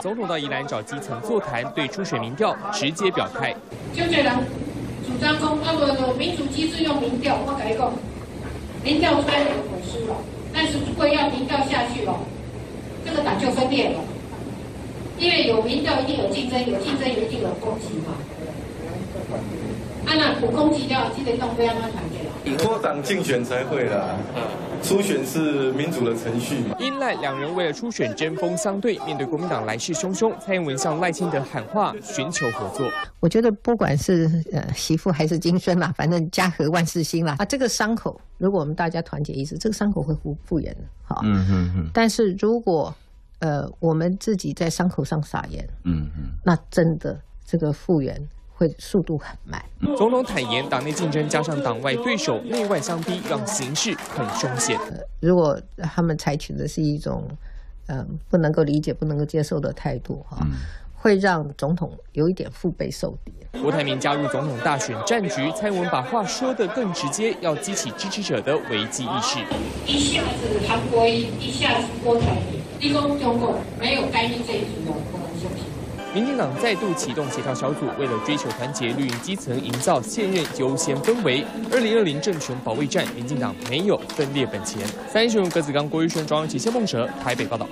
总统到宜兰找基层座谈，对初选民调直接表态。就这人主张说，啊不不，民主机制用民调，我跟你讲，民调虽然有本事了，但是如果要民调下去了，这个党就分裂了。因为有民调一定有竞争，有竞争一定有攻击嘛。啊那不攻击掉，记得动不要乱团结。多党竞选才会啦，初选是民主的程序嘛。因赖两人为了初选针锋相对，面对国民党来势汹汹，蔡英文向赖清德喊话，寻求合作。我觉得不管是呃媳妇还是金孙啦，反正家和万事兴啦。啊，这个伤口，如果我们大家团结一致，这个伤口会复复原的。好，嗯嗯嗯。但是如果呃我们自己在伤口上撒盐，嗯嗯，那真的这个复原。会速度很慢。总统坦言，党内竞争加上党外对手内外相逼，让形势很凶险。如果他们采取的是一种嗯不能够理解、不能够接受的态度，哈，会让总统有一点腹背受敌。郭台铭加入总统大选战局，蔡英文把话说得更直接，要激起支持者的危机意识。一下子韩国瑜，一下子郭台铭，立功中共没有干预这一局的不能休息。民进党再度启动协调小组，为了追求团结绿营基层，营造现任优先氛围。二零二零政权保卫战，民进党没有分裂本钱。三雄鸽子刚、郭玉顺、庄玉琪、谢梦哲台北报道。